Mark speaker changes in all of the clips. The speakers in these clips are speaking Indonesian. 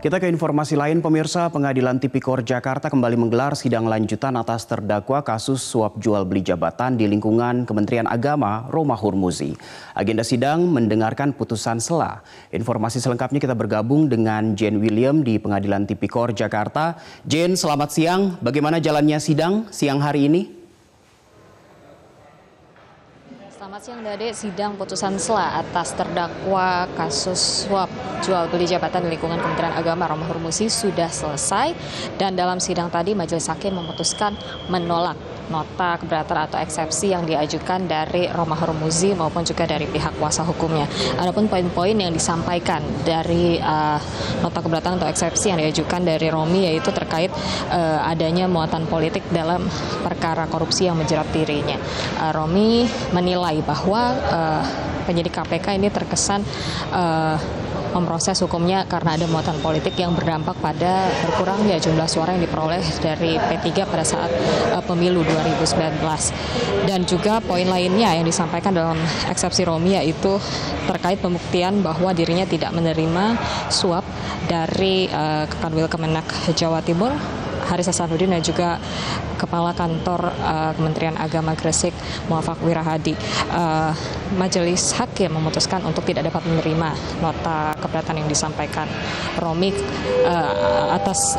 Speaker 1: Kita ke informasi lain, pemirsa Pengadilan Tipikor Jakarta kembali menggelar sidang lanjutan atas terdakwa kasus suap jual beli jabatan di lingkungan Kementerian Agama Roma Hurmuzi. Agenda sidang mendengarkan putusan sela. Informasi selengkapnya kita bergabung dengan Jane William di Pengadilan Tipikor Jakarta. Jane, selamat siang. Bagaimana jalannya sidang siang hari ini?
Speaker 2: Selamat siang Dade, sidang putusan sela atas terdakwa kasus suap jual beli jabatan di lingkungan Kementerian Agama Roma Hurmusi sudah selesai. Dan dalam sidang tadi majelis hakim memutuskan menolak nota keberatan atau eksepsi yang diajukan dari Roma Hormuzi maupun juga dari pihak kuasa hukumnya. Adapun poin-poin yang disampaikan dari uh, nota keberatan atau eksepsi yang diajukan dari Romi yaitu terkait uh, adanya muatan politik dalam perkara korupsi yang menjerat dirinya. Uh, Romi menilai bahwa uh, penyidik KPK ini terkesan uh, memproses hukumnya karena ada muatan politik yang berdampak pada berkurangnya jumlah suara yang diperoleh dari P3 pada saat uh, pemilu 2019. Dan juga poin lainnya yang disampaikan dalam eksepsi Romi yaitu terkait pembuktian bahwa dirinya tidak menerima suap dari uh, Kanwil Kemenak Jawa Timur Haris Hasanuddin dan juga Kepala Kantor uh, Kementerian Agama Gresik Muafak Wirahadi. Uh, Majelis Hakim memutuskan untuk tidak dapat menerima nota keberatan yang disampaikan Romi uh, atas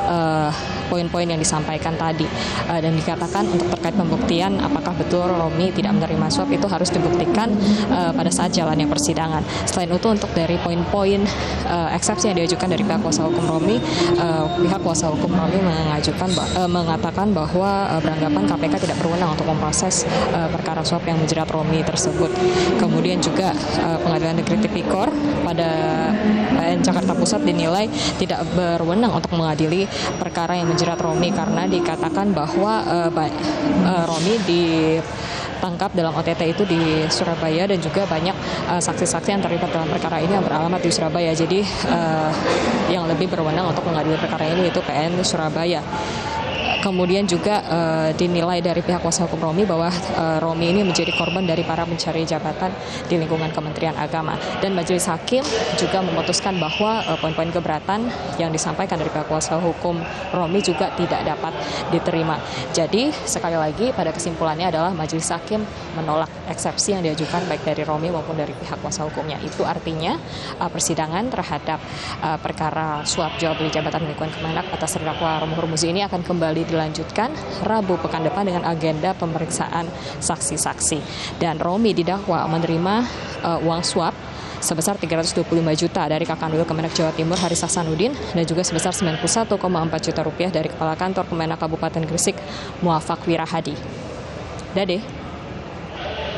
Speaker 2: poin-poin uh, yang disampaikan tadi uh, dan dikatakan untuk terkait pembuktian apakah betul Romi tidak menerima suap itu harus dibuktikan uh, pada saat jalannya persidangan. Selain itu untuk dari poin-poin uh, eksepsi yang diajukan dari pihak kuasa hukum Romi, uh, pihak kuasa hukum Romi mengajukan uh, mengatakan bahwa uh, beranggapan KPK tidak berwenang untuk memproses uh, perkara suap yang menjerat Romi tersebut. Kemudian juga uh, Pengadilan Negeri Tipikor pada PN Jakarta Pusat dinilai tidak berwenang untuk mengadili perkara yang menjerat Romi karena dikatakan bahwa uh, uh, Romi di tangkap dalam OTT itu di Surabaya dan juga banyak saksi-saksi uh, yang terlibat dalam perkara ini yang beralamat di Surabaya. Jadi uh, yang lebih berwenang untuk mengadili perkara ini yaitu PN Surabaya. Kemudian juga uh, dinilai dari pihak kuasa hukum Romi bahwa uh, Romi ini menjadi korban dari para pencari jabatan di lingkungan Kementerian Agama. Dan Majelis Hakim juga memutuskan bahwa uh, poin-poin keberatan yang disampaikan dari pihak kuasa hukum Romi juga tidak dapat diterima. Jadi sekali lagi pada kesimpulannya adalah Majelis Hakim menolak eksepsi yang diajukan baik dari Romi maupun dari pihak kuasa hukumnya. Itu artinya uh, persidangan terhadap uh, perkara suap jual beli jabatan lingkungan Kemenak atas terdakwa Romi Hurmuzi ini akan kembali dilanjutkan Rabu pekan depan dengan agenda pemeriksaan saksi-saksi. Dan Romi didakwa menerima uh, uang suap sebesar 325 juta dari Kakanwil Kemenak Jawa Timur Haris Hasanuddin dan juga sebesar 91,4 juta rupiah dari Kepala Kantor Kemenak Kabupaten Gresik Muafak Wirahadi. Dade.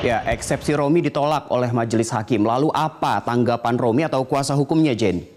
Speaker 1: Ya, eksepsi Romi ditolak oleh majelis hakim. Lalu apa tanggapan Romi atau kuasa hukumnya, Jen?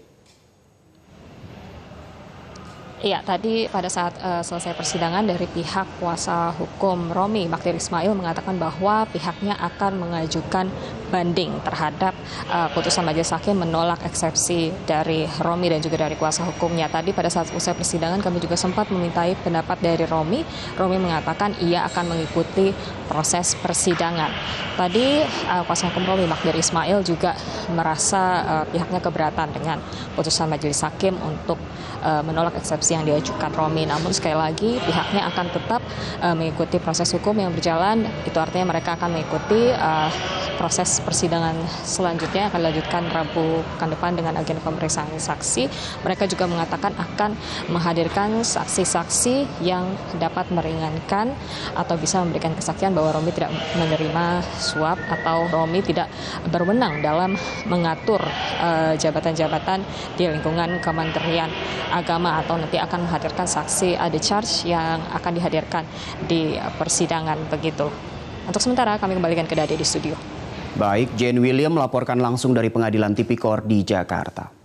Speaker 2: Iya, tadi pada saat uh, selesai persidangan dari pihak kuasa hukum Romi, Baktir Ismail mengatakan bahwa pihaknya akan mengajukan banding terhadap uh, putusan majelis hakim menolak eksepsi dari Romi dan juga dari kuasa hukumnya. Tadi pada saat usai persidangan kami juga sempat memintai pendapat dari Romi. Romi mengatakan ia akan mengikuti proses persidangan. Tadi uh, kuasa hukum Romi, Baktir Ismail juga merasa uh, pihaknya keberatan dengan putusan majelis hakim untuk uh, menolak eksepsi yang diajukan Romi. Namun sekali lagi pihaknya akan tetap uh, mengikuti proses hukum yang berjalan. Itu artinya mereka akan mengikuti uh, proses persidangan selanjutnya akan dilanjutkan Rabu pekan depan dengan agenda pemeriksaan saksi. Mereka juga mengatakan akan menghadirkan saksi-saksi yang dapat meringankan atau bisa memberikan kesaksian bahwa Romi tidak menerima suap atau Romi tidak berwenang dalam mengatur eh, jabatan-jabatan uh, di lingkungan Kementerian Agama atau nanti akan menghadirkan saksi ada charge yang akan dihadirkan di persidangan begitu. Untuk sementara kami kembalikan ke Dade di studio.
Speaker 1: Baik, Jane William melaporkan langsung dari Pengadilan Tipikor di Jakarta.